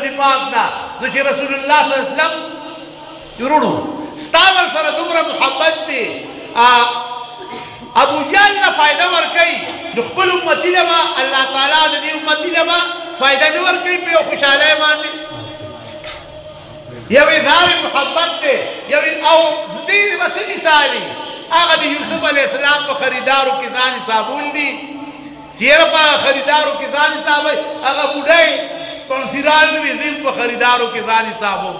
پاک دا نو چې رسول الله صلی الله علیه وسلم ورونو ستا ور سره دومره محبت دی ابو جهل له فائدہ ورکړي نو خپل امتی له ما الله تعالی د دې امتی له ما فائدہ نه ورکړي په خوشاله باندې یو اظهار محبت دی یو او دې بس مثالی هغه د یوسف علی السلام په خریدارو کې ځان صابون دي چیرې په خریدارو کې ځان حسابوي هغه بوډۍ سپانسران نه وي زم په خریدارو کې ځان حسابو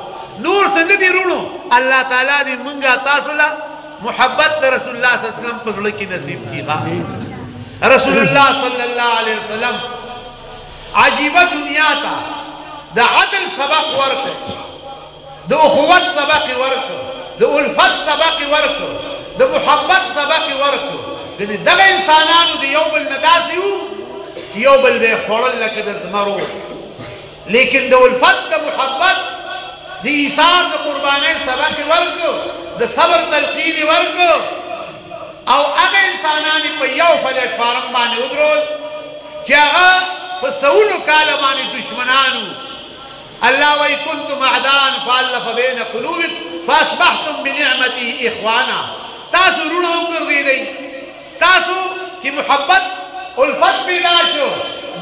نور څه نه دي رونو الله تعالی دې مونږه تاسو له محبت د رسول الله صلی الله علیه وسلم په زړه کې نصیب کیږه رسول الله صلی الله علیه وسلم عجیبه دنیا ته د عدل سبق ورکړ د اخوت سبق یې ورکړ، د الفت سبق یې ورکړ، د محبت سبق یې ورکړ، ګنې دغه انسانانو د یو بل نه داسې وو چې یو بل به یې خوړل لکه د زمرو، لیکن د الفت، د محبت، د ایثار، د قربانۍ سبق یې ورکړ، د صبر تلقین یې ورکړ، او هغه انسانان په یو فلیټ فارم باندې ودرول چې هغه په سونو کاله باندې دشمنانو الله وایي کنتم اعداء فالف بین قلوبکم فاصبحتم بنعمته اخوانا تاسو وروڼه وګرځیدئ تاسو کې محبت الفت پیدا شو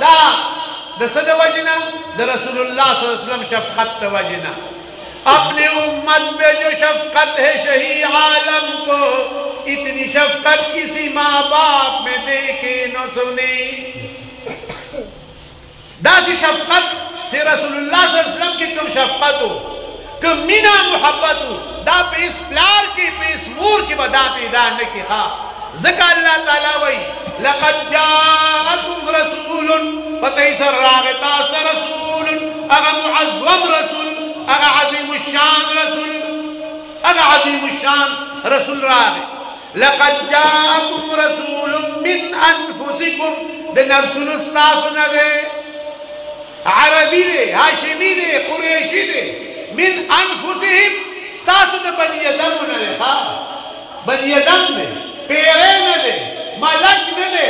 دا د څه د وجې نه د رسول الله صلی الله علیه وسلم شفقت د وجې نه اپنے امت پہ جو شفقت ہے شہی عالم کو اتنی شفقت کسی ماں باپ میں دیکھے نہ سنی داسې شفقت چې رسول الله صلی الله علیه وسلم کې کوم شفقت وو کوم مینا محبت وو دا په هیڅ پلار کې په هیڅ مور کې به دا پیدا نه کړي ښه ځکه الله تعالی وایي لقد جاءکم رسول پته یې سره راغی تاسو ته رسول هغه معظم رسول هغه عظیم الشان رسول هغه عظیم الشان رسول راغی لقد جاءكم رسول من انفسكم د نفسونو ستاسو نه دی عربي دی هاشمي دی قریشي دی من انفسهم ستاسو د بني ادمو نه دی ها بني ادم دی پیری نه دی ملک نه دی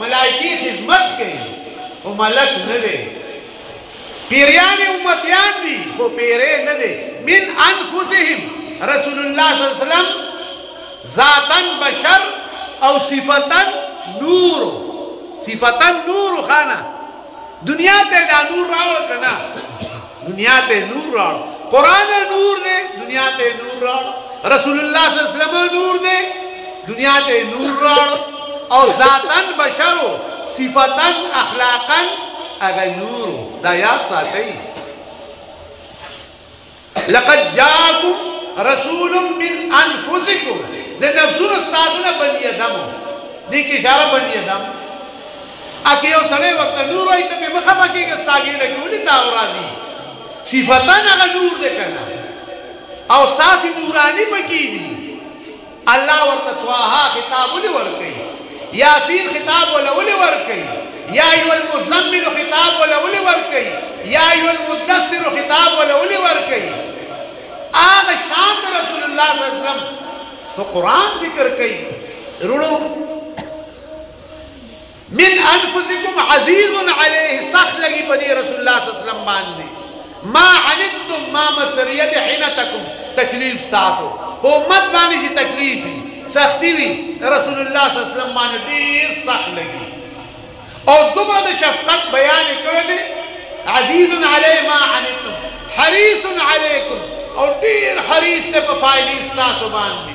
ملایکی خدمت کوي او ملک نه دی پيريان امتيان دي خو پيري نه دي من انفسهم رسول الله صلی الله علیه وسلم ذاتا بشر او صفتا نور صفتا نور خانه دنیا ته دا نور راوړ کنه دنیا ته نور راوړ قران نور دی دنیا ته نور راوړ رسول الله صلی الله علیه وسلم نور دی دنیا ته نور راوړ او ذاتا بشر صفتا اخلاقا هغه نورو دا یاد ساتئ لقد جاءكم رسول من انفسكم د نفسونو ستاسو نه بني ادم دې کې اشاره بني ادم اته یو سړی ورته نور وایي ته به مخه پکې ګستاګې نه کولی تا ورادي صفاتن هغه نور دې کنه او صافي نوراني پکې دي الله ورته طه خطاب ولې ورکوي یاسین خطاب ولا ولې ورکوي یا ایو المزمل خطاب ولا ولې ورکوي یا ایو المدثر خطاب ولا ولې ورکوي هغه شان رسول الله صلی الله علیه وسلم په قران ذکر کوي رونو من انفسکم عزیز علیه سخت لګي په دې رسول الله صلی الله علیه وسلم باندې ما عنتم ما مسریت حنتکم تکلیف تاسو په امت باندې چې تکلیف وي سختی وي رسول الله صلی الله علیه وسلم باندې ډیر سخت لګي او دومره د شفقت بیان کړی دی عزیز علی ما عنتم حریص علیکم او ډیر حریص دی په فایدې ستاسو باندې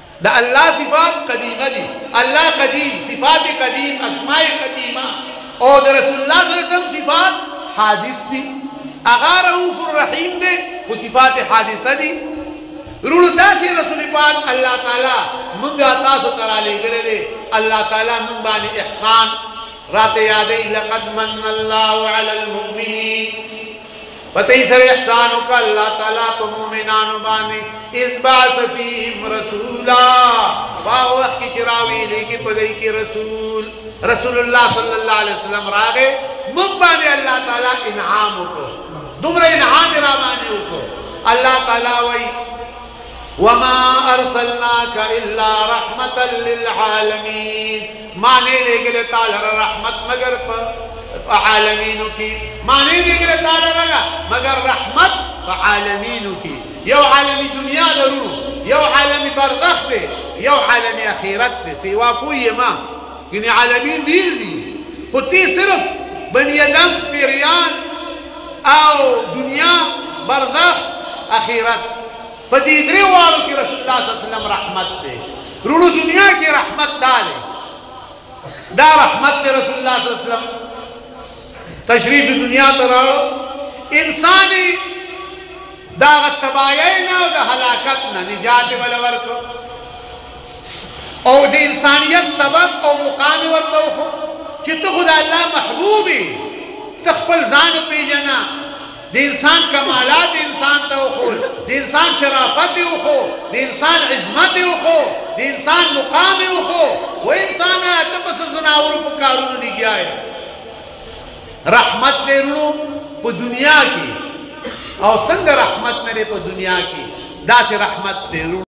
د الله صفات قدیمه دي، الله قدیم، صفات یې قدیم، اسماء یې قدیمه او د رسول الله صلی الله علیه وسلم صفات حادث دي، هغه رؤوف الرحیم دی خو صفات یې حادثه دي. وروڼو داسې رسول پاک الله تعالی موږ تاسو ته رالېږلی دی، الله تعالی موږ باندې احسان راته یادوي، لقد من الله علی المؤمنین. پته سره احسان وکړه الله تعالی په مؤمنانو باندې اذ بعث فيهم رسولا هغه وخت کې چراوي لګي په دې کې رسول رسول الله صلی الله علیه وسلم راغې موږ باندې الله تعالی انعام وکړو دومره انعام را باندې وکړو الله تعالی وایي وما ارسلناك الا رحمه للعالمين ما نه لېږلی تا لره رحمت مګر په په عالمینو کې ما نه لېږلی تا لره مګر رحمت په عالمینو کې یو عالمي دنیا لرو یو عالمي برزخ دی یو عالمي اخرت دی سیوا کوی ما یعنی عالمین ډیر دي خو تی صرف بنی ادم پیریان او دنیا برزخ اخرت په دې درې والو کې رسول الله صلی الله علیه وسلم رحمت دی رونو دنیا کې رحمت دا دی دا رحمت دی رسول الله صلی الله علیه وسلم تشریف دنیا ته راړو انساني دا تباہی نه او د هلاکت نه نجات ول ورکو او د انسانیت سبب او مقام ورته خو چې ته خدای الله محبوبي تخپل ځان پیژنه د انسان کمالات انسان ته وخول د انسان شرافت یې وخو د انسان عظمت یې وخو د انسان مقام یې وخو و انسانه ته پس ځناورو په کارونو لګیا یې رحمت دی وروڼو په دنیا کې او څنګه رحمت نه دی په دنیا کې داسې رحمت دی وروڼو